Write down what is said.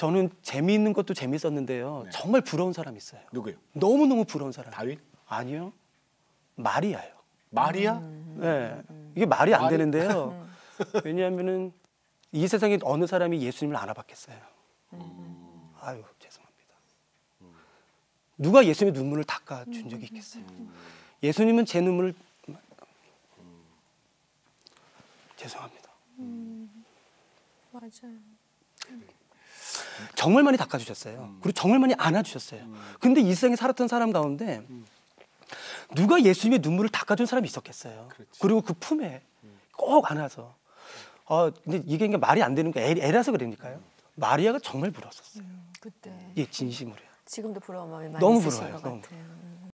저는 재미있는 것도 재밌었는데요. 네. 정말 부러운 사람이 있어요. 누구요? 너무 너무 부러운 사람. 다윗? 아니요, 마리아요. 마리아? 네. 이게 말이 안 말이- 되는데요. 왜냐하면은 이 세상에 어느 사람이 예수님을 알아봤겠어요. 아유 죄송합니다. 누가 예수님의 눈물을 닦아준 적이 있겠어요. 예수님은 제 눈물을 죄송합니다. 맞아요. 정말 많이 닦아주셨어요. 그리고 정말 많이 안아주셨어요. 근데 이 세상에 살았던 사람 가운데 누가 예수님의 눈물을 닦아준 사람이 있었겠어요. 그렇지. 그리고 그 품에 꼭 안아서. 어, 근데 이게 그러니까 말이 안 되는 게 애, 애라서 그러니까요. 마리아가 정말 부러웠었어요. 그때 예, 진심으로요. 지금도 부러운 마음이 많이 너무 부러워요, 것 너무. 같아요.